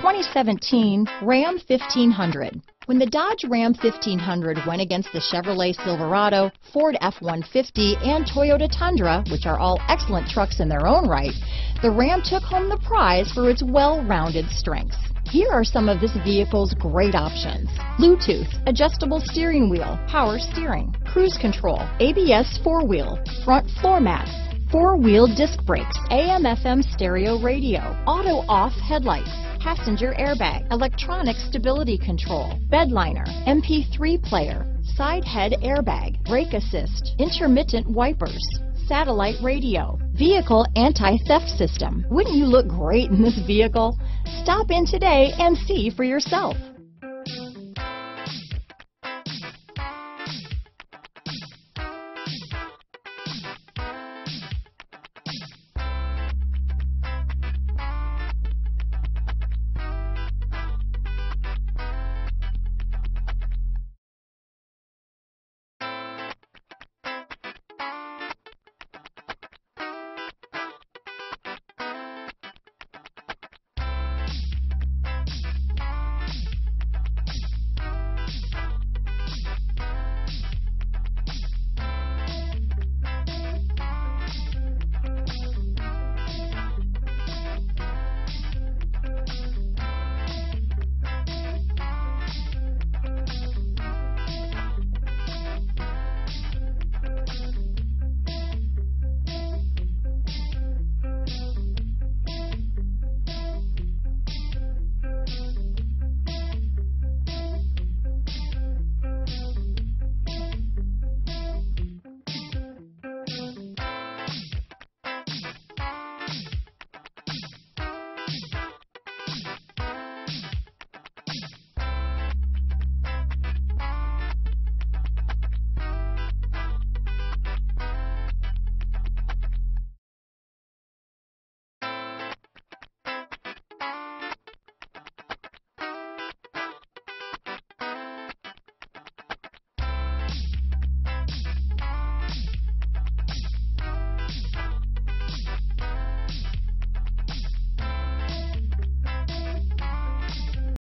2017 Ram 1500. When the Dodge Ram 1500 went against the Chevrolet Silverado, Ford F-150, and Toyota Tundra, which are all excellent trucks in their own right, the Ram took home the prize for its well-rounded strengths. Here are some of this vehicle's great options. Bluetooth, adjustable steering wheel, power steering, cruise control, ABS four-wheel, front floor mats, four-wheel disc brakes, AM FM stereo radio, auto off headlights, passenger airbag, electronic stability control, bed liner, MP3 player, side head airbag, brake assist, intermittent wipers, satellite radio, vehicle anti-theft system. Wouldn't you look great in this vehicle? Stop in today and see for yourself.